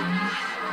Música